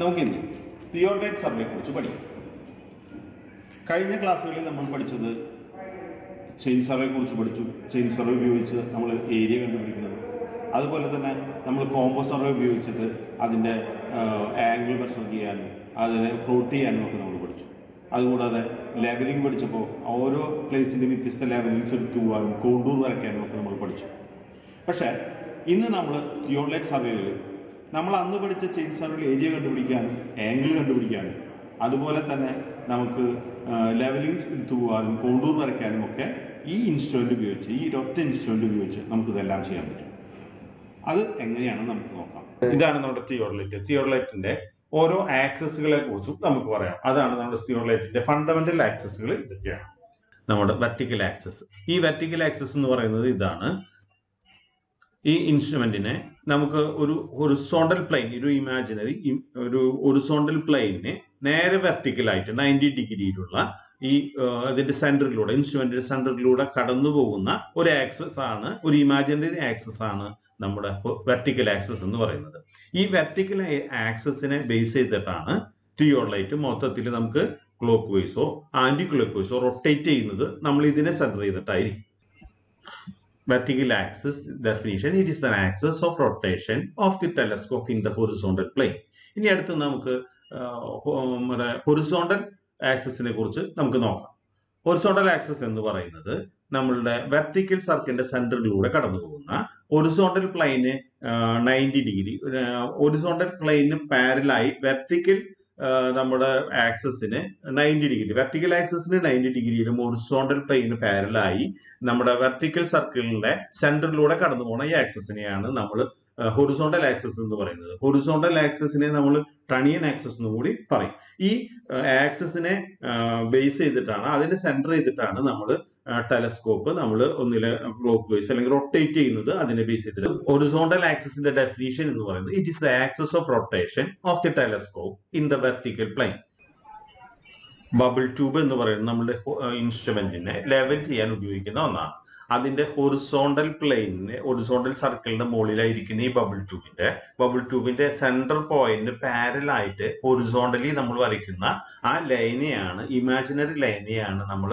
നമുക്കിന്ന് തിയോഡേറ്റ് കുറിച്ച് പഠിക്കാം. കഴിഞ്ഞ ക്ലാസ്സുകളിൽ നമ്മൾ പഠിച്ചത് ചെയിൻ സർവേ കുറിച്ച് പഠിച്ചു. ചെയിൻ സർവേ ഉപയോഗിച്ച് നമ്മൾ ഏരിയ കണ്ടുപിടിക്കുന്നത്. അതുപോലെ തന്നെ നമ്മൾ കോംബോ സർവേ ഉപയോഗിച്ചിട്ട് അതിന്റെ ആംഗിൾ മെഷർ ചെയ്യാനും അതിനെ പ്ലോട്ട് ചെയ്യാനും ഒക്കെ നമ്മൾ പഠിച്ചു. അതുകൂടാതെ ലെവലിംഗ് പഠിച്ചപ്പോൾ ഓരോ പ്ലേസിന്റെ വ്യത്യസ്ത ലെവലിങ്സ് എടുത്തു പോകാനും കോണ്ടൂർ വരയ്ക്കാനും ഒക്കെ നമ്മൾ പഠിച്ചു. പക്ഷേ ഇന്ന് നമ്മൾ തിയോൺലൈറ്റ് സർവേയിൽ നമ്മൾ അന്ന് പഠിച്ച ചെയിൻ സർവേയിൽ ഏരിയ കണ്ടുപിടിക്കാൻ ആംഗിൾ കണ്ടുപിടിക്കാൻ അതുപോലെ തന്നെ നമുക്ക് ലെവലിംഗ് എടുത്തു പോകാനും കോണ്ടൂർ വരയ്ക്കാനും ഒക്കെ ഈ ഇൻസ്ട്രുമെന്റ് ഉപയോഗിച്ച് ഈ ഒറ്റ ഇൻസ്ട്രുമെന്റ് ഉപയോഗിച്ച് നമുക്ക് ഇതെല്ലാം ചെയ്യാൻ പറ്റും. അത് എങ്ങനെയാണെന്ന് നമുക്ക് നോക്കാം. ഇതാണ് നമ്മുടെ തിയോർലൈറ്റ് തിയോർലൈറ്റിന്റെ ഓരോ ആക്സസുകളെ കുറിച്ചും നമുക്ക് പറയാം. അതാണ് നമ്മുടെ തിയോർലൈറ്റിന്റെ ഫണ്ടമെന്റൽ ആക്സസുകൾ ഇതൊക്കെയാണ്. നമ്മുടെ വെർട്ടിക്കൽ ആക്സസ് ഈ വെർട്ടിക്കൽ ആക്സസ് എന്ന് പറയുന്നത് ഇതാണ്. ഈ ഇൻസ്ട്രുമെന്റിനെ നമുക്ക് ഒരു ഹൊറിസോണ്ടൽ പ്ലെയിൻ ഒരു ഇമാജിനറി ഒരു ഹൊറിസോണ്ടൽ പ്ലെയിനിനെ നേരെ വെർട്ടിക്കലായിട്ട് നയന്റി ഡിഗ്രിയിലുള്ള ഈ ഇതിന്റെ സെന്ററിലൂടെ ഇൻസ്ട്രുമെന്റിന്റെ സെന്ററിലൂടെ കടന്നു പോകുന്ന ഒരു ആക്സസ് ആണ് ഒരു ഇമാജിനറി ആക്സസ് ആണ് നമ്മുടെ വെർട്ടിക്കൽ ആക്സസ് എന്ന് പറയുന്നത്. ഈ വെർട്ടിക്കൽ ആക്സസിനെ ബേസ് ചെയ്തിട്ടാണ് തിയോളൈറ്റ് മൊത്തത്തിൽ നമുക്ക് ക്ലോക്ക് വൈസോ ആന്റി ക്ലോക്ക് വൈസോ റൊട്ടേറ്റ് ചെയ്യുന്നത് നമ്മൾ ഇതിനെ സെന്റർ ചെയ്തിട്ടായിരിക്കും. Vertical axis definition it is the axis of rotation of the telescope in the horizontal plane. ഇനി അടുത്ത് നമുക്ക് നമ്മുടെ ഹൊറിസോണ്ടൽ ആക്സിസിനെ കുറിച്ച് നമുക്ക് നോക്കാം. ഹൊറിസോണ്ടൽ ആക്സിസ് എന്ന് പറയുന്നത് നമ്മളുടെ വെർട്ടിക്കൽ സർക്കിളിന്റെ സെന്ററിലൂടെ കടന്നു പോകുന്ന horizontal plane ninety degree horizontal plane പാരലായി vertical നമ്മുടെ ആക്സസിന് നയന്റി ഡിഗ്രി വെർട്ടിക്കൽ ആക്സസിന് നയന്റി ഡിഗ്രിയിലും ഒറിസോണ്ടൽ പ്ലെയിന് പാരലായി നമ്മുടെ വെർട്ടിക്കൽ സർക്കിളിന്റെ സെന്ററിലൂടെ കടന്നു പോകുന്ന ഈ ആക്സസിനെയാണ് നമ്മൾ ഹൊറിസോണ്ടൽ ആക്സസ് എന്ന് പറയുന്നത്. ഹൊറിസോണ്ടൽ ആക്സസിനെ നമ്മൾ ടണിയൻ ആക്സസ് എന്ന് കൂടി പറയും. ഈ ആക്സസിനെ ബേസ് ചെയ്തിട്ടാണ് അതിന്റെ സെന്റർ ചെയ്തിട്ടാണ് നമ്മൾ ടെലസ്കോപ്പ് നമ്മൾ ഒന്നിലെ ബ്ലോക്ക് വൈസ് അല്ലെങ്കിൽ റൊട്ടേറ്റ് ചെയ്യുന്നത് അതിനെ ബേസ് ചെയ്തിട്ട് ഒറിസോണ്ടൽ ആക്സസിന്റെ ഡെഫിനേഷൻ എന്ന് പറയുന്നത് it is the axis of rotation of the telescope in the vertical plane bubble tube എന്ന് പറയുന്നത് നമ്മുടെ ഇൻസ്ട്രുമെന്റിനെ ലെവൽ ചെയ്യാൻ ഉപയോഗിക്കുന്ന ഒന്നാണ്. അതിന്റെ ഹൊറിസോണ്ടൽ പ്ലെയിനിന് ഹൊറിസോണ്ടൽ സർക്കിളിന്റെ മുകളിലായിരിക്കുന്ന ഈ ബബിൾ ട്യൂബിന്റെ ബബിൾ ട്യൂബിന്റെ സെൻട്രൽ പോയിന്റ് പാരലായിട്ട് ഹൊറിസോണ്ടലി നമ്മൾ വരയ്ക്കുന്ന ആ ലൈനെയാണ് ഇമാജിനറി ലൈനെയാണ് നമ്മൾ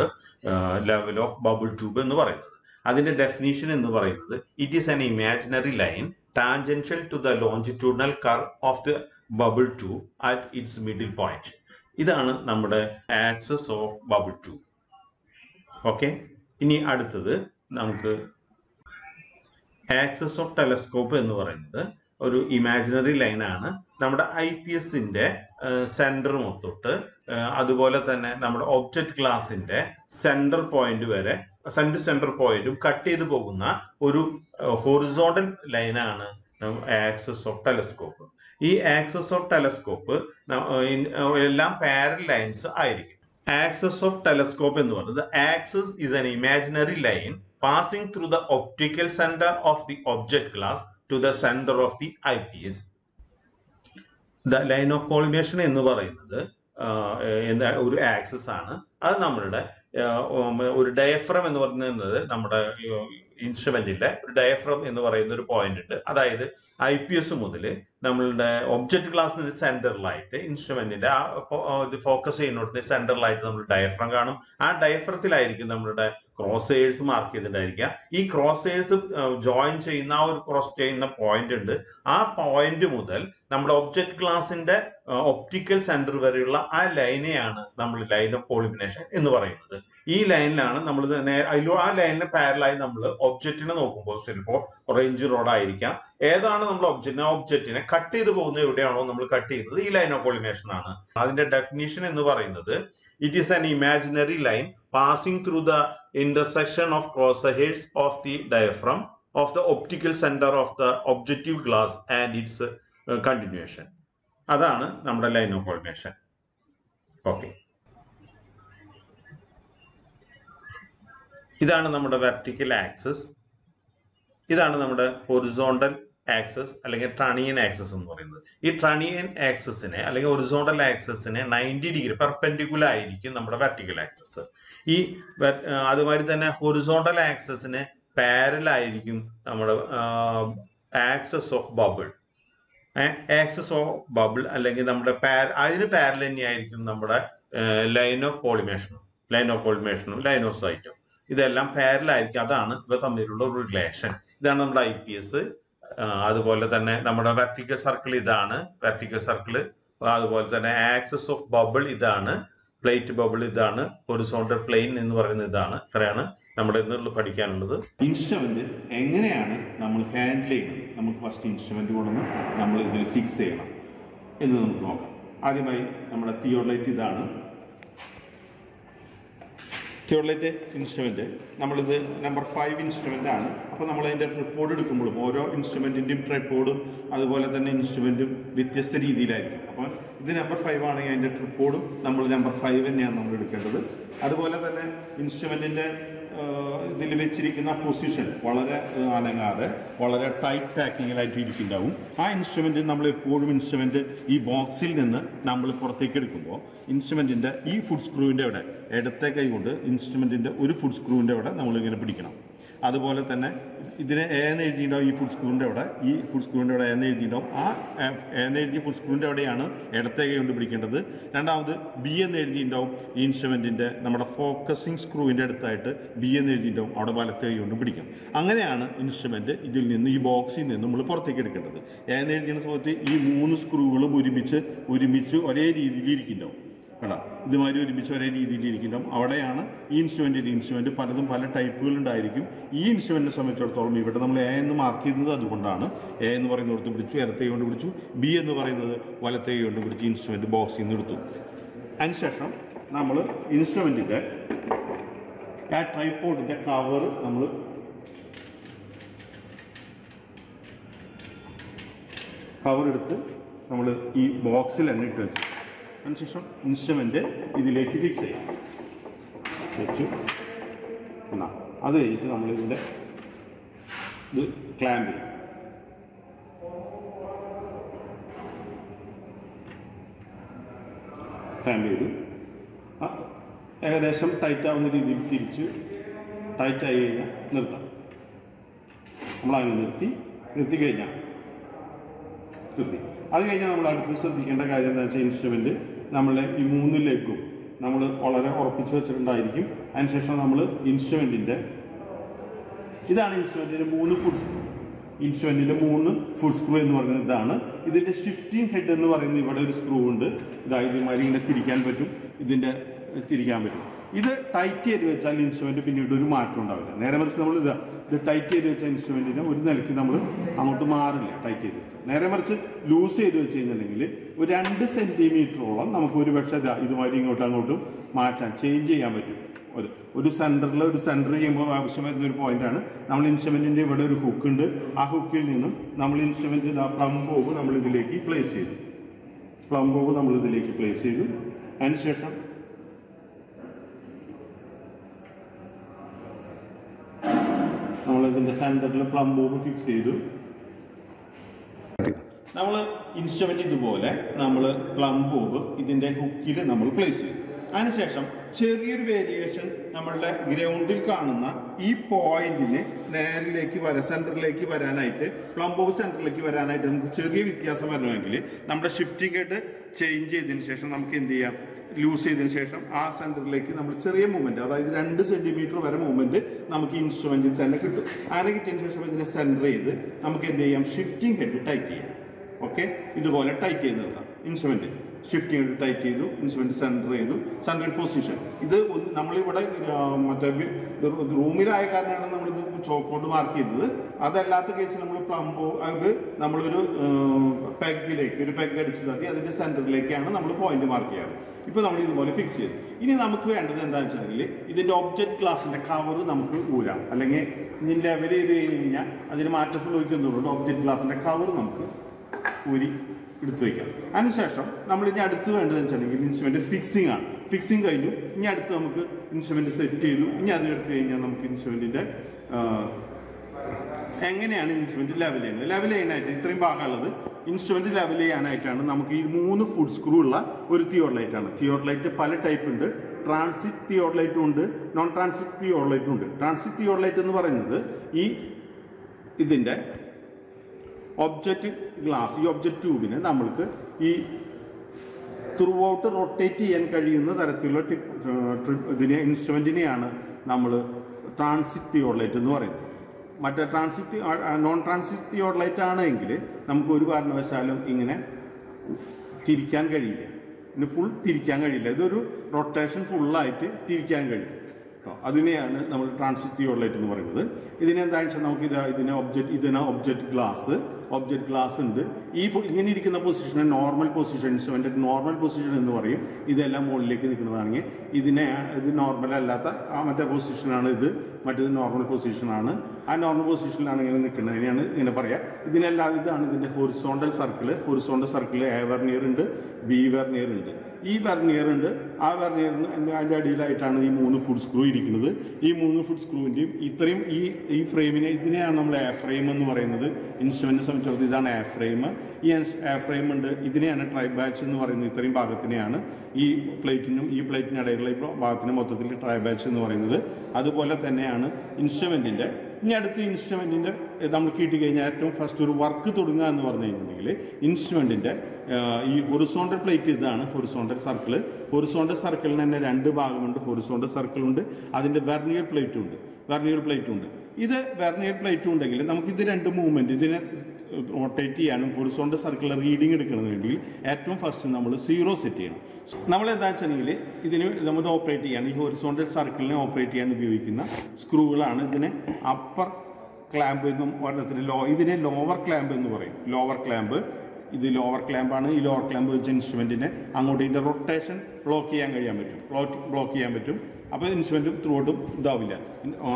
ലെവൽ ഓഫ് ബബിൾ ട്യൂബ് എന്ന് പറയുന്നത്. അതിന്റെ ഡെഫിനേഷൻ എന്ന് പറയുന്നത് it is an imaginary line tangential to the longitudinal curve of the bubble tube at its middle point ഇതാണ് നമ്മുടെ axis of bubble tube okay ഇനി അടുത്തത് നമുക്ക് ആക്സസ് ഓഫ് ടെലസ്കോപ്പ് എന്ന് പറയുന്നത് ഒരു ഇമാജിനറി ലൈനാണ് നമ്മുടെ ഐ പി എസിന്റെ സെന്റർ മൊത്തൊട്ട് അതുപോലെ തന്നെ നമ്മുടെ ഒബ്ജക്ട് ക്ലാസിന്റെ സെന്റർ പോയിന്റ് വരെ സെന്റർ സെന്റർ പോയിന്റും കട്ട് ചെയ്തു പോകുന്ന ഒരു ഹൊറിസോണ്ടൽ ലൈനാണ് ആക്സസ് ഓഫ് ടെലസ്കോപ്പ് ഈ ആക്സസ് ഓഫ് ടെലസ്കോപ്പ് എല്ലാം പാരൽ ലൈൻസ് ആയിരിക്കും. ആക്സസ് ഓഫ് ടെലസ്കോപ്പ് എന്ന് പറയുന്നത് axis is an imaginary line the optical centre of the object glass to the centre of the eyepiece the line of collimation എന്ന് പറയുന്നത് എന്താ ഒരു access ആണ്. അത് നമ്മളുടെ ഒരു ഡയഫ്രം എന്ന് പറയുന്നത് നമ്മുടെ ഇൻസ്ട്രുമെന്റിന്റെ ഒരു ഡയഫ്രം എന്ന് പറയുന്ന ഒരു പോയിന്റ് ഉണ്ട്. അതായത് ഐ പി എസ് മുതൽ നമ്മളുടെ ഒബ്ജക്ട് ക്ലാസ്സിന്റെ സെന്ററിലായിട്ട് ഇൻസ്ട്രുമെന്റിന്റെ ആ ഇത് ഫോക്കസ് ചെയ്യുന്നിടത്ത് സെന്ററിലായിട്ട് നമ്മൾ ഡയഫ്രം കാണും. ആ ഡയഫ്രത്തിലായിരിക്കും നമ്മളുടെ ക്രോസേഴ്സ് മാർക്ക് ചെയ്തിട്ടുണ്ടായിരിക്കുക ഈ ക്രോസേഴ്സ് ജോയിൻ ചെയ്യുന്ന ആ ഒരു ക്രോസ് ചെയ്യുന്ന പോയിന്റ് ഉണ്ട്. ആ പോയിന്റ് മുതൽ നമ്മുടെ ഒബ്ജക്ട് ക്ലാസിന്റെ ഒപ്റ്റിക്കൽ സെന്റർ വരെയുള്ള ആ ലൈനെയാണ് നമ്മൾ ലൈൻ ഓഫ് പോളിമിനേഷൻ എന്ന് പറയുന്നത്. ഈ ലൈനിലാണ് നമ്മൾ ആ ലൈനിന് പാരലായി നമ്മൾ ഒബ്ജക്റ്റിനെ നോക്കുമ്പോൾ ചിലപ്പോൾ റേഞ്ച് റോഡ് ആയിരിക്കാം. ഏതാണ് നമ്മൾ ഒബ്ജക്റ്റിനെ ഒബ്ജക്റ്റിനെ കട്ട് ചെയ്ത് പോകുന്നത് എവിടെയാണോ നമ്മൾ കട്ട് ചെയ്യുന്നത്. ഈ ലൈൻ ഓഫ് പോളിമേഷൻ ആണ്. അതിന്റെ ഡെഫിനേഷൻ എന്ന് പറയുന്നത് it is an imaginary line passing through the intersection of cross crosshairs of the diaphragm of the optical centre of the objective glass and its continuation അതാണ് നമ്മുടെ ലൈൻ ഓഫ് കോർഡിനേഷൻ ഓക്കെ ഇതാണ് നമ്മുടെ vertical access ഇതാണ് നമ്മുടെ horizontal access അല്ലെങ്കിൽ ട്രണിയൻ access എന്ന് പറയുന്നത്. ഈ ട്രണിയൻ ആക്സസിനെ അല്ലെങ്കിൽ ഒറിസോണ്ടൽ ആക്സസിനെ നയന്റി ഡിഗ്രി പെർപെൻഡിക്കുലർ ആയിരിക്കും നമ്മുടെ വെർട്ടിക്കൽ ആക്സസ് ഈ അതുമാതിരി തന്നെ ഹൊറിസോണ്ടൽ ആക്സസിന് പാരലായിരിക്കും നമ്മുടെ axis of bubble axis of bubble അല്ലെങ്കിൽ നമ്മുടെ പാര അതിന് പാരൽ തന്നെയായിരിക്കും നമ്മുടെ ലൈൻ ഓഫ് പോളിമേഷനും ലൈൻ ഓഫ് പോളിമേഷനും ലൈൻ ഓഫ് സൈറ്റും ഇതെല്ലാം പാരലായിരിക്കും അതാണ് ഇവ തമ്മിലുള്ള ഒരു റിലേഷൻ ഇതാണ് നമ്മുടെ ഐ പി എസ് അതുപോലെ തന്നെ നമ്മുടെ വെർട്ടിക്കൽ സർക്കിൾ ഇതാണ്. വെർട്ടിക്കൽ സർക്കിൾ അതുപോലെ തന്നെ ആക്സസ് ഓഫ് ബബിൾ ഇതാണ്. പ്ലേറ്റ് ബബിൾ ഇതാണ്. ഹൊറിസോണ്ടൽ പ്ലെയിൻ എന്ന് പറയുന്ന ഇതാണ്. ഇത്രയാണ് നമ്മുടെ ഇന്നുള്ള പഠിക്കാനുള്ളത്. ഇൻസ്ട്രുമെന്റ് എങ്ങനെയാണ് നമ്മൾ ഹാൻഡിൽ ചെയ്യുന്നത് നമുക്ക് ഫസ്റ്റ് ഇൻസ്ട്രുമെന്റ് കൊണ്ടുവന്ന് നമ്മൾ ഇതിൽ ഫിക്സ് ചെയ്യണം എന്ന് നമുക്ക് നോക്കാം. ആദ്യമായി നമ്മുടെ തിയോളൈറ്റ് ഇതാണ്. തിയോർലൈറ്റ് ഇൻസ്ട്രുമെന്റ് നമ്മളിത് നമ്പർ ഫൈവ് ഇൻസ്ട്രുമെന്റ് ആണ്. അപ്പോൾ നമ്മൾ അതിന്റെ ട്രിപ്പോർഡ് എടുക്കുമ്പോഴും ഓരോ ഇൻസ്ട്രുമെന്റിന്റെയും ട്രിപ്പോർഡും അതുപോലെ തന്നെ ഇൻസ്ട്രുമെന്റും വ്യത്യസ്ത രീതിയിലായിരിക്കും. അപ്പോൾ ഇത് നമ്പർ ഫൈവ് ആണെങ്കിൽ അതിന്റെ ട്രിപ്പോർഡും നമ്മൾ നമ്പർ ഫൈവ് തന്നെയാണ് നമ്മൾ എടുക്കേണ്ടത്. അതുപോലെ തന്നെ ഇൻസ്ട്രുമെന്റിന്റെ ഇതിൽ വെച്ചിരിക്കുന്ന പൊസിഷൻ വളരെ അനങ്ങാതെ വളരെ ടൈറ്റ് പാക്കിങ്ങിലായിട്ട് ഇരിക്കുന്നുണ്ടാവും. ആ ഇൻസ്ട്രുമെന്റ് നമ്മൾ എപ്പോഴും ഇൻസ്ട്രുമെന്റ് ഈ ബോക്സിൽ നിന്ന് നമ്മൾ പുറത്തേക്ക് എടുക്കുമ്പോൾ ഇൻസ്ട്രുമെന്റിന്റെ ഈ ഫുഡ് സ്ക്രൂവിന്റെ അവിടെ ഇടത്തെ കൈ കൊണ്ട് ഇൻസ്ട്രുമെന്റിന്റെ ഒരു ഫുഡ് സ്ക്രൂവിന്റെ അവിടെ നമ്മളിങ്ങനെ പിടിക്കണം. അതുപോലെ തന്നെ ഇതിന് ഏന്ന് എഴുതിയിട്ടുണ്ടാവും ഈ ഫുഡ് സ്ക്രൂവിന്റെ അവിടെ. ഈ ഫുഡ് സ്ക്രൂവിന്റെ അവിടെ ഏന്ന് എഴുതിയിട്ടുണ്ടാവും. ആ ഏന്ന് എഴുതിയ ഫുഡ് സ്ക്രൂവിന്റെ അവിടെയാണ് ഇടത്തെ കൈ രണ്ടാമത് ബി എന്ന് എഴുതിയിട്ടുണ്ടാവും ഈ ഇൻസ്ട്രുമെന്റിന്റെ നമ്മുടെ ഫോക്കസിങ് സ്ക്രൂവിന്റെ അടുത്തായിട്ട് ബി എന്ന് എഴുതിയിട്ടുണ്ടാവും. അവിടെ വലത്തെ കൈ അങ്ങനെയാണ് ഇൻസ്ട്രുമെന്റ് ഇതിൽ നിന്ന് ഈ ബോക്സിൽ നിന്ന് നമ്മൾ പുറത്തേക്ക് എടുക്കേണ്ടത്. ഏന്ന് എഴുതിയ സമയത്ത് ഈ മൂന്ന് സ്ക്രൂകളും ഒരുമിച്ച് ഒരുമിച്ച് ഒരേ രീതിയിൽ ഇരിക്കുന്നുണ്ടാവും. കേട്ടോ ഇതുമാതിരി ഒരുമിച്ച് ഒരേ രീതിയിൽ ഇരിക്കുന്നുണ്ടാവും. അവിടെയാണ് ഈ ഇൻസ്ട്രുമെന്റിന്റെ ഇൻസ്ട്രുമെന്റ് പലതും പല ടൈപ്പുകളുണ്ടായിരിക്കും ഈ ഇൻസ്ട്രുമെന്റിനെ സംബന്ധിച്ചിടത്തോളം ഇവിടെ നമ്മൾ എ എന്ന് മാർക്ക് ചെയ്യുന്നത് അതുകൊണ്ടാണ്. എ എന്ന് പറയുന്നിടത്ത് പിടിച്ചു ഇടത്തെ കൊണ്ട് പിടിച്ചു ബി എന്ന് പറയുന്നത് വലത്തേ കൊണ്ട് പിടിച്ച് ഇൻസ്ട്രുമെന്റ് ബോക്സിൽ നിന്ന് എടുത്തു. അതിനുശേഷം നമ്മൾ ഇൻസ്ട്രുമെന്റിന്റെ ആ ട്രൈപ്പോർഡിന്റെ കവർ നമ്മൾ കവർ എടുത്ത് നമ്മൾ ഈ ബോക്സിൽ എണ്ണിട്ട് വെച്ചു. അതിനുശേഷം ഇൻസ്ട്രുമെന്റ് ഇതിലേക്ക് ഫിക്സ് ചെയ്യാം. വെച്ചു. എന്നാ അത് കഴിഞ്ഞിട്ട് നമ്മൾ ഇതിന്റെ ഇത് ക്ലാമ്പ് ചെയ്യും. ക്ലാമ്പ് ചെയ്തു. ഏകദേശം ടൈറ്റ് ആവുന്ന രീതിയിൽ തിരിച്ച് ടൈറ്റ് ആയി കഴിഞ്ഞാൽ നിർത്താം. നമ്മളങ്ങനെ നിർത്തി നിർത്തി കഴിഞ്ഞാൽ നിർത്തി. അത് കഴിഞ്ഞാൽ നമ്മൾ അടുത്ത് ശ്രദ്ധിക്കേണ്ട കാര്യം എന്താ വെച്ചാൽ ഇൻസ്ട്രുമെന്റ് നമ്മളെ ഈ മൂന്ന് ലെഗും നമ്മൾ വളരെ ഉറപ്പിച്ച് വെച്ചിട്ടുണ്ടായിരിക്കും. അതിനുശേഷം നമ്മൾ ഇൻസ്ട്രുമെന്റിന്റെ ഇതാണ് ഇൻസ്ട്രുമെന്റിന്റെ മൂന്ന് ഫുഡ് സ്ക്രൂ മൂന്ന് ഫുഡ് സ്ക്രൂ എന്ന് പറയുന്നത് ഇതാണ്. ഇതിന്റെ ഷിഫ്റ്റിംഗ് ഹെഡ് എന്ന് പറയുന്ന ഇവിടെ ഒരു സ്ക്രൂ ഉണ്ട്. ഇതായത് ഇതുമാതിരി ഇങ്ങനെ തിരിക്കാൻ പറ്റും. ഇതിന്റെ തിരിക്കാൻ പറ്റും. ഇത് ടൈറ്റ് ചെയ്ത് വെച്ചാൽ ഇൻസ്ട്രുമെന്റ് പിന്നീട് ഒരു മാറ്റം ഉണ്ടാവില്ല. നേരെ മറിച്ച് നമ്മൾ ഇത് ഇത് ടൈറ്റ് ചെയ്ത് വെച്ച ഇൻസ്ട്രുമെന്റിനെ ഒരു നിലയ്ക്ക് നമ്മൾ അങ്ങോട്ട് മാറില്ല ടൈറ്റ് ചെയ്ത് വെച്ചാൽ. നേരെ മറിച്ച് ലൂസ് ചെയ്ത് വെച്ച് കഴിഞ്ഞിട്ടുണ്ടെങ്കിൽ ഒരു രണ്ട് സെന്റിമീറ്ററോളം നമുക്ക് ഒരു പക്ഷേ ഇതുമാതിരി ഇങ്ങോട്ടും അങ്ങോട്ടും മാറ്റാൻ ചേഞ്ച് ചെയ്യാൻ പറ്റും. ഒരു ഒരു സെന്ററിൽ ഒരു സെന്റർ ചെയ്യുമ്പോൾ ആവശ്യം ഒരു പോയിന്റ് ആണ്. നമ്മൾ ഇൻസ്ട്രുമെന്റിന്റെ ഇവിടെ ഒരു ഹുക്ക് ഉണ്ട്. ആ ഹുക്കിൽ നിന്നും നമ്മൾ ഇൻസ്ട്രുമെന്റ് പ്ലം ബോബ് നമ്മൾ ഇതിലേക്ക് പ്ലേസ് ചെയ്തു. പ്ലം ബോബ് നമ്മൾ ഇതിലേക്ക് പ്ലേസ് ചെയ്തു. അതിനുശേഷം സെന്ററിൽ ബോബ് ഫിക്സ് ചെയ്തു. നമ്മൾ ഇൻസ്ട്രുമെന്റ് ഇതുപോലെ നമ്മൾ പ്ലം ബോബ് ഇതിന്റെ ഹുക്കിൽ നമ്മൾ പ്ലേസ് ചെയ്യും അതിനുശേഷം ചെറിയൊരു വേരിയേഷൻ നമ്മളുടെ ഗ്രൗണ്ടിൽ കാണുന്ന ഈ പോയിന്റിന് നേരിലേക്ക് വരാൻ സെന്ററിലേക്ക് വരാനായിട്ട് പ്ലംബോബ് സെന്ററിലേക്ക് വരാനായിട്ട് നമുക്ക് ചെറിയ വ്യത്യാസം വരണമെങ്കിൽ നമ്മുടെ ഷിഫ്റ്റിംഗ് ആയിട്ട് ചേഞ്ച് ചെയ്തതിന് ശേഷം നമുക്ക് എന്ത് ചെയ്യാം? ലൂസ് ചെയ്തതിന് ശേഷം ആ സെന്ററിലേക്ക് നമ്മൾ ചെറിയ മൂവ്മെന്റ് അതായത് രണ്ട് സെന്റിമീറ്റർ വരെ മൂവ്മെന്റ് നമുക്ക് ഇൻസ്ട്രുമെന്റിൽ തന്നെ കിട്ടും. അങ്ങനെ കിട്ടിയതിന് ശേഷം ഇതിനെ സെന്റർ ചെയ്ത് നമുക്ക് എന്ത് ചെയ്യാം? ഷിഫ്റ്റിംഗ് ഹെഡ് ടൈറ്റ് ചെയ്യാം. ഓക്കെ ഇതുപോലെ ടൈറ്റ് ചെയ്ത് നിർത്താം. ഇൻസ്ട്രുമെന്റ് ഷിഫ്റ്റിംഗ് ചെയ്ത് ടൈറ്റ് ചെയ്തു ഇൻസ്ട്രുമെന്റ് സെന്റർ ചെയ്തു സെൻട്രൽ പൊസിഷൻ ഇത് നമ്മളിവിടെ മറ്റേ റൂമിലായ കാരണമാണ് നമ്മളിത് ചോക്ക് കൊണ്ട് മാർക്ക് ചെയ്തത്. അതല്ലാത്ത കേസിൽ നമ്മൾ പ്ലംബോ അത് നമ്മളൊരു പെഗിലേക്ക് ഒരു പെഗ് അടിച്ചു തട്ടി അതിന്റെ സെന്ററിലേക്കാണ് നമ്മൾ പോയിന്റ് മാർക്ക് ചെയ്യാറ്. ഇപ്പൊ നമ്മൾ ഇതുപോലെ ഫിക്സ് ചെയ്തു. ഇനി നമുക്ക് വേണ്ടത് എന്താണെന്ന് വെച്ചിട്ടുണ്ടെങ്കിൽ ഇതിന്റെ ഒബ്ജക്ട് ക്ലാസിന്റെ കവർ നമുക്ക് ഊരാം. അല്ലെങ്കിൽ ഇനി ലെവൽ ചെയ്ത് കഴിഞ്ഞ് കഴിഞ്ഞാൽ അതിന് മാറ്റം സംഭവിക്കുന്നുള്ളൂ ഒബ്ജക്ട് ക്ലാസിന്റെ കവർ നമുക്ക് ഊരി എടുത്തു വയ്ക്കാം അതിനുശേഷം നമ്മൾ ഇനി അടുത്ത് വേണ്ടത് വെച്ചിട്ടുണ്ടെങ്കിൽ ഇൻസ്ട്രുമെന്റ് ഫിക്സിംഗ് ആണ്. ഫിക്സിംഗ് കഴിഞ്ഞു. ഇനി അടുത്ത് നമുക്ക് ഇൻസ്ട്രുമെന്റ് സെറ്റ് ചെയ്തു. ഇനി അത് എടുത്തു കഴിഞ്ഞാൽ നമുക്ക് ഇൻസ്ട്രുമെന്റിന്റെ എങ്ങനെയാണ് ഇൻസ്ട്രുമെന്റ് ലെവൽ ചെയ്യുന്നത്? ലെവൽ ചെയ്യാനായിട്ട് ഇത്രയും ഭാഗമുള്ളത്. ഇൻസ്ട്രുമെന്റ് ലെവൽ ചെയ്യാനായിട്ടാണ് നമുക്ക് ഈ മൂന്ന് ഫുഡ് സ്ക്രൂ ഉള്ള ഒരു തിയോർലൈറ്റ് ആണ്. തിയോർലൈറ്റ് പല ടൈപ്പ് ഉണ്ട്. ട്രാൻസിറ്റ് തിയോർലൈറ്റും ഉണ്ട്. നോൺ ട്രാൻസിറ്റ് തിയോർലൈറ്റും ഉണ്ട്. ട്രാൻസിറ്റ് തിയോർലൈറ്റ് എന്ന് പറയുന്നത് ഈ ഇതിന്റെ ഒബ്ജക്റ്റ് ഗ്ലാസ് ഈ ഒബ്ജക്റ്റ് ട്യൂബിനെ നമ്മൾക്ക് ഈ ത്രൂ ഔട്ട് റൊട്ടേറ്റ് ചെയ്യാൻ കഴിയുന്ന തരത്തിലുള്ള ഇതിനെ ഇൻസ്ട്രുമെന്റിനെയാണ് നമ്മൾ ട്രാൻസിറ്റ് തിയോഡലൈറ്റ് എന്ന് പറയുന്നത്. മറ്റേ ട്രാൻസിറ്റ് നോൺ ട്രാൻസിറ്റ് തിയോഡലൈറ്റ് ആണെങ്കിൽ നമുക്ക് ഒരു കാരണവശാലും ഇങ്ങനെ തിരിക്കാൻ കഴിയില്ല. ഇനി ഫുൾ തിരിക്കാൻ കഴിയില്ല. ഇതൊരു റൊട്ടേഷൻ ഫുള്ളായിട്ട് തിരിക്കാൻ കഴിയും കേട്ടോ അതിനെയാണ് നമ്മൾ ട്രാൻസിറ്റ് തിയോഡലൈറ്റ് എന്ന് പറയുന്നത്. ഇതിനെന്താണെന്ന് വെച്ചാൽ നമുക്ക് ഇത് ഇതിനെ ഒബ്ജക്റ്റ് ഇതിനെ ഒബ്ജക്റ്റ് ഗ്ലാസ് ഒബ്ജക്റ്റ് ഗ്ലാസ് ഉണ്ട്. ഈ ഇങ്ങനെ ഇരിക്കുന്ന പൊസിഷനെ നോർമൽ പൊസിഷൻസ് എന്റെ നോർമൽ പൊസിഷൻ എന്ന് പറയും. ഇതെല്ലാം മുകളിലേക്ക് നിൽക്കുന്നതാണെങ്കിൽ ഇതിനെ ഇത് നോർമൽ അല്ലാത്ത ആ മറ്റേ പൊസിഷനാണ് ഇത്. മറ്റേത് നോർമൽ പൊസിഷനാണ് ആ നോർമൽ പൊസിഷനിലാണ് ഇങ്ങനെ നിൽക്കുന്നതിനെയാണ് ഇങ്ങനെ പറയാ. ഇതിനെല്ലാം ഇതാണ് ഇതിന്റെ horizontal circle horizontal circle A vernier ഉണ്ട് ബി വെർണിയർ ഉണ്ട്. ഈ വെർണിയർ ഉണ്ട്. ആ വെർനിയറിന് അതിന്റെ അടിയിലായിട്ടാണ് ഈ മൂന്ന് ഫുഡ് സ്ക്രൂ ഇരിക്കുന്നത്. ഈ മൂന്ന് ഫുഡ് സ്ക്രൂവിന്റെയും ഇത്രയും ഈ ഈ ഫ്രെയിമിനെ ഇതിനെയാണ് നമ്മൾ എ ഫ്രെയിം എന്ന് പറയുന്നത്. ഇൻസ്ട്രുമെന്റിനെ സംബന്ധിച്ചിടത്തോളം ഇതാണ് എ ഫ്രെയിം ഈ എ ഫ്രെയിം ഉണ്ട്. ഇതിനെയാണ് ട്രൈ ബാച്ച് എന്ന് പറയുന്നത് ഇത്രയും ഭാഗത്തിനെയാണ്. ഈ പ്ലേറ്റിനും ഈ പ്ലേറ്റിനും ഇടയിലുള്ള ഈ ഭാഗത്തിന് മൊത്തത്തിൽ ട്രൈ ബാച്ച് എന്ന് പറയുന്നത്. അതുപോലെ തന്നെയാണ് ഇൻസ്ട്രുമെന്റിന്റെ ഇനി അടുത്ത ഇൻസ്ട്രുമെന്റിന്റെ നമ്മൾ കേട്ട് കഴിഞ്ഞാൽ ഏറ്റവും ഫസ്റ്റ് ഒരു വർക്ക് തുടങ്ങുക എന്ന് പറഞ്ഞു കഴിഞ്ഞിട്ടുണ്ടെങ്കിൽ ഇൻസ്ട്രുമെന്റിന്റെ ഈ ഹൊറിസോണ്ടൽ പ്ലേറ്റ് ഇതാണ് ഹൊറിസോണ്ടൽ സർക്കിൾ ഹൊറിസോണ്ടൽ സർക്കിളിന് തന്നെ രണ്ട് ഭാഗമുണ്ട്. ഹൊറിസോണ്ടൽ സർക്കിൾ ഉണ്ട്. അതിന്റെ വെർണിയർ പ്ലേറ്റും ഉണ്ട്. വെർണിയർ പ്ലേറ്റും ഉണ്ട്. ഇത് വെർണിയർ പ്ലേറ്റും ഉണ്ടെങ്കിൽ നമുക്ക് ഇത് രണ്ട് മൂവ്മെന്റ് ഇതിനെ റൊട്ടേറ്റ് ചെയ്യാനും ഹൊറിസോണ്ടൽ റീഡിങ് എടുക്കുന്നതിന് എടുക്കണമെന്നുണ്ടെങ്കിൽ ഏറ്റവും ഫസ്റ്റ് നമ്മൾ സീറോ സെറ്റ് ചെയ്യണം. നമ്മൾ എന്താ വെച്ചിട്ടുണ്ടെങ്കിൽ ഇതിന് നമ്മൾ ഓപ്പറേറ്റ് ചെയ്യാൻ ഈ ഹൊറിസോണ്ടൽ സർക്കിളിനെ ഓപ്പറേറ്റ് ചെയ്യാൻ ഉപയോഗിക്കുന്ന സ്ക്രൂകളാണ് ഇതിനെ അപ്പർ ക്ലാമ്പ് എന്നും ഒരെണ്ണത്തിന് ലോ ഇതിനെ ലോവർ ക്ലാമ്പ് എന്ന് പറയും. ലോവർ ക്ലാമ്പ് ഇത് ലോവർ ക്ലാമ്പാണ് ഈ ലോവർ ക്ലാമ്പ് വെച്ച ഇൻസ്ട്രുമെന്റിനെ അങ്ങോട്ട് ഇതിന്റെ റൊട്ടേഷൻ ബ്ലോക്ക് ചെയ്യാൻ കഴിയാൻ പറ്റും. ബ്ലോക്ക് ചെയ്യാൻ പറ്റും. അപ്പോൾ ഇൻസ്ട്രുമെന്റും ത്രൂട്ടും ഇതാവില്ല.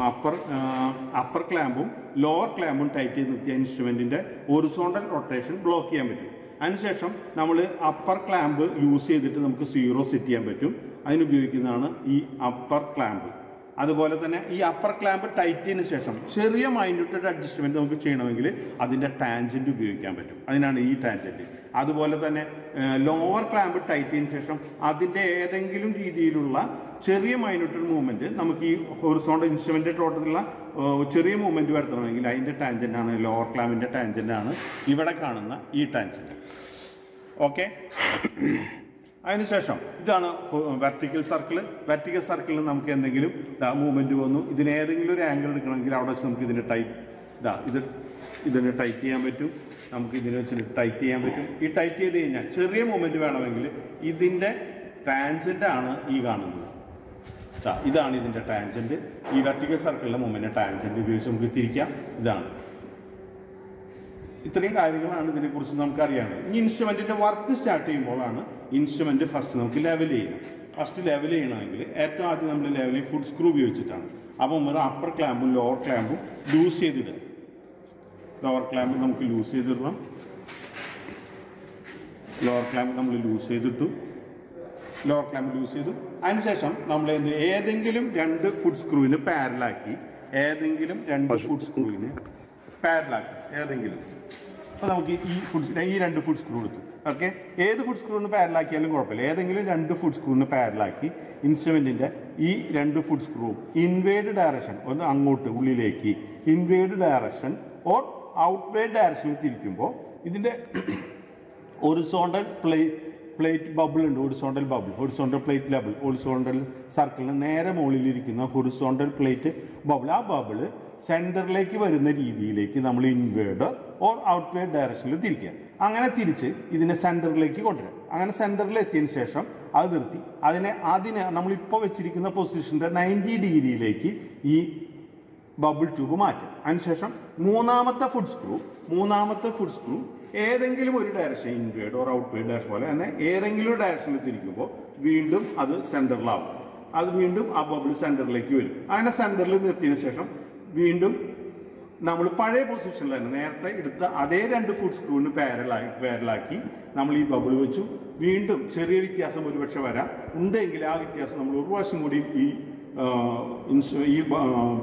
അപ്പർ അപ്പർ ക്ലാമ്പും ലോവർ ക്ലാമ്പും ടൈറ്റ് ചെയ്ത് നിർത്തിയ ഇൻസ്ട്രുമെന്റിന്റെ ഒറിസോണ്ടൽ റൊട്ടേഷൻ ബ്ലോക്ക് ചെയ്യാൻ പറ്റും. അതിനുശേഷം നമ്മൾ അപ്പർ ക്ലാമ്പ് യൂസ് ചെയ്തിട്ട് നമുക്ക് സീറോ സെറ്റ് ചെയ്യാൻ പറ്റും. അതിനുപയോഗിക്കുന്നതാണ് ഈ അപ്പർ ക്ലാമ്പ് അതുപോലെ തന്നെ ഈ അപ്പർ ക്ലാമ്പ് ടൈറ്റ് ചെയ്തതിന് ശേഷം ചെറിയ മൈന്യൂട്ടഡ് അഡ്ജസ്റ്റ്മെന്റ് നമുക്ക് ചെയ്യണമെങ്കിൽ അതിന്റെ ടാൻജന്റ് ഉപയോഗിക്കാൻ പറ്റും. അതിനാണ് ഈ ടാൻജന്റ് അതുപോലെ തന്നെ ലോവർ ക്ലാമ്പ് ടൈറ്റ് ചെയ്തതിന് ശേഷം അതിന്റെ ഏതെങ്കിലും രീതിയിലുള്ള ചെറിയ മൈനോട്ടർ മൂവ്മെന്റ് നമുക്ക് ഈ ഹൊറിസോണ്ടൽ ഇൻസ്ട്രുമെന്റ് ടോട്ടത്തിലുള്ള ചെറിയ മൂവ്മെന്റ് വരുത്തണമെങ്കിൽ ടാൻജന്റ് ആണ് ലോവർ ക്ലാമ്പിന്റെ ടാൻജന്റ് ആണ് ഇവിടെ കാണുന്ന ഈ ടാൻജന്റ് ഓക്കെ അതിനുശേഷം ഇതാണ് വെർട്ടിക്കൽ സർക്കിൾ വെർട്ടിക്കൽ സർക്കിളിൽ നമുക്ക് എന്തെങ്കിലും മൂവ്മെന്റ് വന്നു. ഇതിന് ഏതെങ്കിലും ഒരു ആംഗിൾ എടുക്കണമെങ്കിൽ അവിടെ വെച്ച് നമുക്ക് ഇതിന് ടൈറ്റ് ഇതാ ഇത് ഇതിന് ടൈറ്റ് ചെയ്യാൻ പറ്റും. നമുക്ക് ഇതിനെ വെച്ചിട്ട് ടൈറ്റ് ചെയ്യാൻ പറ്റും. ഈ ടൈറ്റ് ചെയ്ത് കഴിഞ്ഞാൽ ചെറിയ മൂവ്മെന്റ് വേണമെങ്കിൽ ഇതിന്റെ ടാൻജന്റ് ആണ് ഈ കാണുന്നത്. ഇതാണ് ഇതിന്റെ ടാൻജന്റ് ഈ വെർട്ടിക്കൽ സർക്കിളിലെ മുമ്പിന്റെ ടാൻജന്റ് ഉപയോഗിച്ച് നമുക്ക് തിരിക്കാം. ഇതാണ്. ഇത്രയും കാര്യങ്ങളാണ് ഇതിനെക്കുറിച്ച് നമുക്ക് അറിയാനുള്ളത് ഇനി ഇൻസ്ട്രുമെന്റിന്റെ വർക്ക് സ്റ്റാർട്ട് ചെയ്യുമ്പോഴാണ് ഇൻസ്ട്രുമെന്റ് ഫസ്റ്റ് നമുക്ക് ലെവൽ ചെയ്യണം ഫസ്റ്റ് ലെവൽ ചെയ്യണമെങ്കിൽ ഏറ്റവും ആദ്യം നമ്മൾ ലെവൽ ഫുഡ് സ്ക്രൂ ഉപയോഗിച്ചിട്ടാണ്. അപ്പോൾ ഒരു അപ്പർ ക്ലാമ്പും ലോവർ ക്ലാമ്പും ലൂസ് ചെയ്തിടുക. ലോവർ ക്ലാമ്പ് നമുക്ക് ലൂസ് ചെയ്തിടണം. ലോവർ ക്ലാമ്പ് നമ്മൾ ലൂസ് ചെയ്തിട്ടു. ലോവർ ക്ലാമ്പ് യൂസ് ചെയ്തു. അതിനുശേഷം നമ്മൾ എന്ത് ഏതെങ്കിലും രണ്ട് ഫുഡ് സ്ക്രൂവിന് പാരലാക്കി ഏതെങ്കിലും രണ്ട് ഫുഡ് സ്ക്രൂവിന് പാരലാക്കി ഏതെങ്കിലും. അപ്പോൾ നമുക്ക് ഈ ഫുഡ് ഈ രണ്ട് ഫുഡ് സ്ക്രൂ എടുത്തു. ഓക്കെ ഏത് ഫുഡ് സ്ക്രൂവിന് പാരലാക്കിയാലും കുഴപ്പമില്ല. ഏതെങ്കിലും രണ്ട് ഫുഡ് സ്ക്രൂവിന് പാരലാക്കി ഇൻസ്ട്രുമെന്റിന്റെ ഈ രണ്ട് ഫുഡ് സ്ക്രൂ ഇൻവേഡ് ഡയറക്ഷൻ ഒന്ന് അങ്ങോട്ട് ഉള്ളിലേക്ക് ഇൻവേഡ് ഡയറക്ഷൻ ഓർ ഔട്ട്വേഡ് ഡയറക്ഷനിൽ തിരിക്കുമ്പോൾ ഇതിന്റെ ഒറിസോണ്ടൽ പ്ലേറ്റ് പ്ലേറ്റ് ബബിൾ ഉണ്ട് horizontal bubble horizontal plate bubble horizontal സർക്കിളിന് നേരെ മുകളിലിരിക്കുന്ന ഹൊറിസോണ്ടൽ പ്ലേറ്റ് ബബിൾ ആ ബബിൾ സെന്ററിലേക്ക് വരുന്ന രീതിയിലേക്ക് നമ്മൾ ഇൻവേർഡ് ഓർ ഔട്ട്വേർഡ് ഡയറക്ഷനിൽ തിരിക്കുക. അങ്ങനെ തിരിച്ച് ഇതിനെ സെന്ററിലേക്ക് കൊണ്ടുവരാം. അങ്ങനെ സെന്ററിൽ എത്തിയതിന് ശേഷം അത് നിർത്തി. അതിനെ അതിനെ നമ്മളിപ്പോൾ വെച്ചിരിക്കുന്ന പൊസിഷന്റെ നയന്റി ഡിഗ്രിയിലേക്ക് ഈ ബബിൾ ട്യൂബ് മാറ്റും അതിനുശേഷം മൂന്നാമത്തെ ഫുഡ് സ്ക്രൂ മൂന്നാമത്തെ ഫുഡ് സ്ക്രൂ ഏതെങ്കിലും ഒരു direction inward or outward direction പോലെ തന്നെ ഏതെങ്കിലും ഒരു ഡയറക്ഷനിൽ തിരിക്കുമ്പോൾ വീണ്ടും അത് സെന്ററിലാവും അത് വീണ്ടും ആ ബബിൾ സെന്ററിലേക്ക് വരും. അങ്ങനെ സെന്ററിൽ നിർത്തിയതിനു ശേഷം വീണ്ടും നമ്മൾ പഴയ പൊസിഷനിൽ തന്നെ നേരത്തെ എടുത്ത അതേ രണ്ട് ഫുഡ് സ്ക്രൂവിന് പാരലാക്കി പാരലാക്കി നമ്മൾ ഈ ബബിൾ വെച്ചു. വീണ്ടും ചെറിയ വ്യത്യാസം ഒരുപക്ഷെ വരാം. ഉണ്ടെങ്കിൽ ആ വ്യത്യാസം നമ്മൾ ഒരു പ്രാവശ്യം കൂടി ഈ ഈ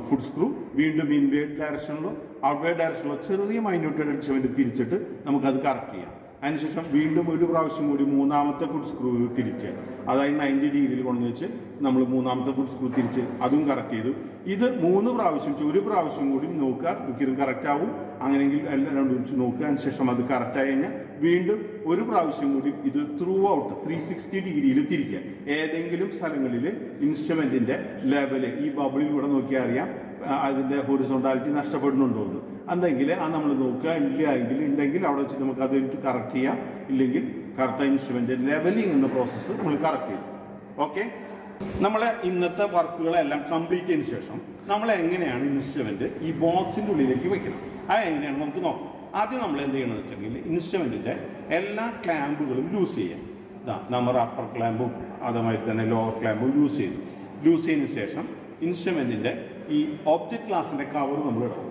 ഫുഡ് സ്ക്രൂ വീണ്ടും ഇൻവേഡ് ഡയറക്ഷനിലോ ഔട്ട്വേഡ് ഡയറക്ഷനിലോ ചെറിയ മൈന്യൂട്ട് അഡ്ജസ്റ്റ്മെന്റ് തിരിച്ചിട്ട് നമുക്കത് കറക്റ്റ് ചെയ്യാം. അതിനുശേഷം വീണ്ടും ഒരു പ്രാവശ്യം കൂടി മൂന്നാമത്തെ ഫുഡ് സ്ക്രൂ തിരിച്ച്. അതായത് നയന്റി ഡിഗ്രിയിൽ കൊണ്ടു വെച്ച് നമ്മൾ മൂന്നാമത്തെ ഫുഡ് സ്ക്രൂ തിരിച്ച് അതും കറക്റ്റ് ചെയ്തു. ഇത് മൂന്ന് പ്രാവശ്യം ഒരു പ്രാവശ്യം കൂടി നോക്കുക. മിക്കതും കറക്റ്റ് ആവും. അങ്ങനെയെങ്കിൽ എല്ലാം രണ്ടും വെച്ച് നോക്കുക. അതിനുശേഷം അത് കറക്റ്റ് ആയി കഴിഞ്ഞാൽ വീണ്ടും ഒരു പ്രാവശ്യം കൂടി ഇത് ത്രൂ ഔട്ട് ത്രീ സിക്സ്റ്റി ഡിഗ്രിയിൽ തിരിക്കുക. ഏതെങ്കിലും സ്ഥലങ്ങളിൽ ഇൻസ്ട്രുമെന്റിന്റെ ലെവൽ ഈ ബബിളിലൂടെ നോക്കിയാൽ അറിയാം. ആ, ഹോറിസോണ്ടാലിറ്റി നഷ്ടപ്പെടുന്നുണ്ടോ എന്ന്. എന്തെങ്കിൽ ആ നമ്മൾ നോക്കുക ഇല്ല എങ്കിൽ ഉണ്ടെങ്കിൽ അവിടെ വെച്ച് നമുക്ക് അത് കറക്റ്റ് ചെയ്യാം. ഇല്ലെങ്കിൽ കറക്റ്റ് ഇൻസ്ട്രുമെന്റ് ലെവലിംഗ് എന്ന പ്രോസസ്സ് നമ്മൾ കറക്റ്റ് ചെയ്യും ഓക്കെ നമ്മളെ ഇന്നത്തെ വർക്കുകളെല്ലാം കംപ്ലീറ്റ് ചെയ്തതിന് ശേഷം നമ്മൾ എങ്ങനെയാണ് ഇൻസ്ട്രുമെന്റ് ഈ ബോക്സിന്റെ ഉള്ളിലേക്ക് വെക്കുന്നത് അത് എങ്ങനെയാണ് നമുക്ക് നോക്കാം. ആദ്യം നമ്മൾ എന്ത് ചെയ്യണമെന്ന് വെച്ചിട്ടുണ്ടെങ്കിൽ ഇൻസ്ട്രുമെന്റിന്റെ എല്ലാ ക്ലാമ്പുകളും യൂസ് ചെയ്യാം. ഇതാ നമ്മൾ അപ്പർ ക്ലാമ്പും അതുമാതിരി തന്നെ ലോവർ ക്ലാമ്പും യൂസ് ചെയ്തു. യൂസ് ചെയ്തതിന് ശേഷം ഇൻസ്ട്രുമെന്റിന്റെ ഈ ഓബ്ജക്ട് ക്ലാസ്സിന്റെ കവർ നമ്മൾ ഇടണം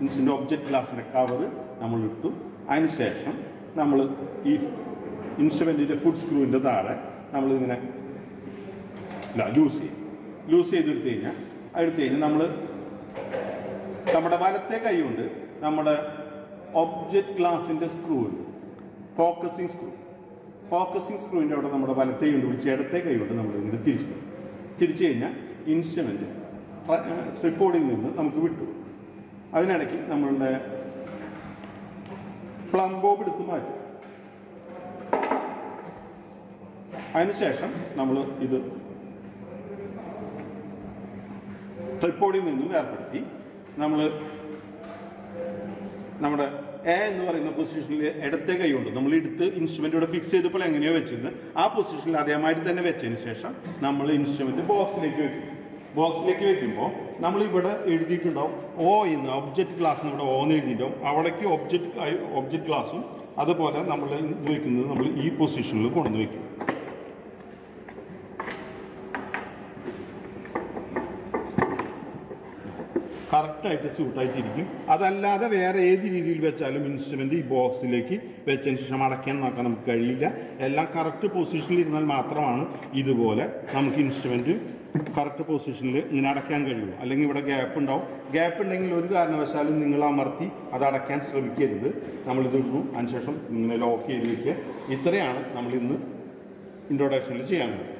മീൻസിന്റെ ഒബ്ജക്റ്റ് ക്ലാസ്സിന്റെ കവർ നമ്മൾ ഇട്ടു അതിനുശേഷം നമ്മൾ ഈ ഇൻസ്ട്രുമെന്റിന്റെ ഫുഡ് സ്ക്രൂവിന്റെ താഴെ നമ്മൾ ഇങ്ങനെ ലൂസ് ചെയ്യും. ലൂസ് ചെയ്തെടുത്ത് കഴിഞ്ഞാൽ എടുത്തു കഴിഞ്ഞാൽ നമ്മൾ നമ്മുടെ വലത്തെ കൈ കൊണ്ട് നമ്മുടെ ഒബ്ജക്ട് ഗ്ലാസിന്റെ സ്ക്രൂ ഫോക്കസിങ് സ്ക്രൂ ഫോക്കസിങ് സ്ക്രൂവിന്റെ അവിടെ നമ്മുടെ വലത്തെ കൊണ്ട് പിടിച്ച് ഇടത്തെ കൈ കൊണ്ട് നമ്മൾ ഇങ്ങനെ തിരിച്ചു തിരിച്ചു കഴിഞ്ഞാൽ ഇൻസ്ട്രുമെന്റ് ട്രിപ്പോഡിൽ നിന്ന് നമുക്ക് വിട്ടു. അതിനിടയ്ക്ക് നമ്മളുടെ പ്ലം ബോബ് എടുത്ത് മാറ്റും. അതിനുശേഷം നമ്മൾ ഇത് ട്രിപ്പോഡിൽ നിന്നും ഏർപ്പെടുത്തി നമ്മൾ നമ്മുടെ എ എന്ന് പറയുന്ന പൊസിഷനിൽ ഇടത്തെ കൈ കൊണ്ട് നമ്മൾ എടുത്ത് ഇൻസ്ട്രുമെന്റ് ഇവിടെ ഫിക്സ് ചെയ്തപ്പോൾ എങ്ങനെയോ വെച്ചിരുന്നത്. ആ പൊസിഷനിൽ അതേമാതിരി തന്നെ വെച്ചതിന് ശേഷം നമ്മൾ ഇൻസ്ട്രുമെന്റ് ബോക്സിലേക്ക് വെക്കും. ബോക്സിലേക്ക് വെക്കുമ്പോൾ നമ്മൾ ഇവിടെ എഴുതിയിട്ടുണ്ടാവും ഓ എന്ന് ഒബ്ജക്റ്റ് ക്ലാസ് ഇവിടെ ഓ എന്ന് എഴുതിയിട്ടുണ്ടാവും. അവിടേക്ക് ഒബ്ജക്റ്റ് ഒബ്ജക്റ്റ് ക്ലാസ്സും അതുപോലെ നമ്മൾ ഇത് നമ്മൾ ഈ പൊസിഷനിൽ കൊണ്ടുവന്ന് വെക്കും. കറക്റ്റായിട്ട് സ്യൂട്ടായിട്ടിരിക്കും അതല്ലാതെ വേറെ ഏത് രീതിയിൽ വെച്ചാലും ഇൻസ്ട്രുമെന്റ് ഈ ബോക്സിലേക്ക് വെച്ചതിന് ശേഷം അടയ്ക്കാൻ നോക്കാൻ നമുക്ക് കഴിയില്ല. എല്ലാം കറക്റ്റ് പൊസിഷനിൽ ഇരുന്നാൽ മാത്രമാണ് ഇതുപോലെ നമുക്ക് ഇൻസ്ട്രുമെന്റ് കറക്റ്റ് പൊസിഷനിൽ ഇങ്ങനെ അടയ്ക്കാൻ കഴിയുള്ളൂ. അല്ലെങ്കിൽ ഇവിടെ ഗ്യാപ്പ് ഉണ്ടാവും. ഗ്യാപ്പ് ഉണ്ടെങ്കിൽ ഒരു കാരണവശാലും നിങ്ങൾ അമർത്തി അത് അടയ്ക്കാൻ ശ്രമിക്കരുത്. നമ്മളിത് ഇടുന്നു അതിനുശേഷം ഇങ്ങനെ ലോക്ക് ചെയ്ത് വയ്ക്കുക ഇത്രയാണ് നമ്മൾ ഇന്ന് ഇൻട്രൊഡക്ഷനിൽ ചെയ്യാൻ പോകുന്നത്